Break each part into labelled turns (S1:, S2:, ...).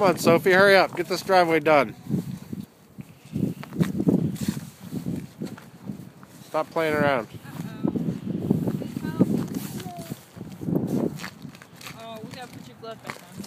S1: Come on, Sophie, hurry up. Get this driveway done. Stop playing around.
S2: Oh, we gotta put your glove back on,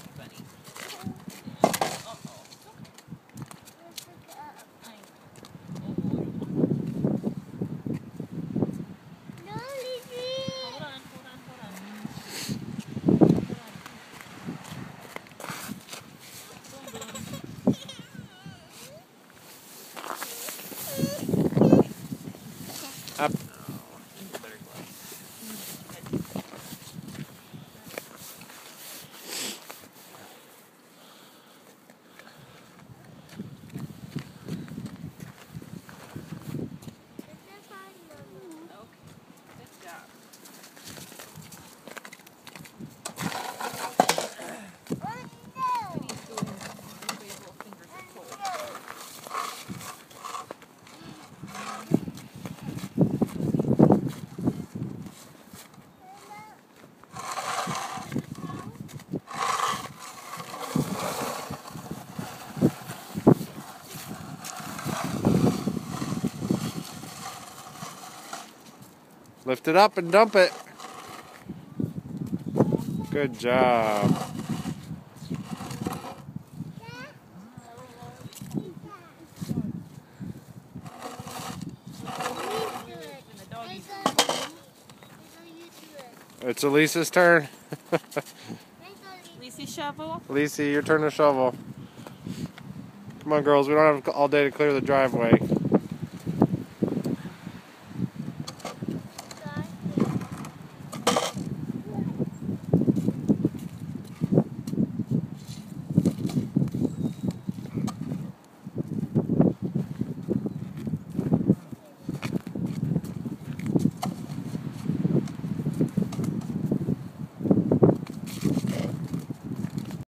S1: Up. Lift it up and dump it. Good job.
S2: And the doggies.
S1: It's Elise's turn.
S2: Lisa shovel.
S1: Lisa, your turn to shovel. Come on, girls. We don't have all day to clear the driveway.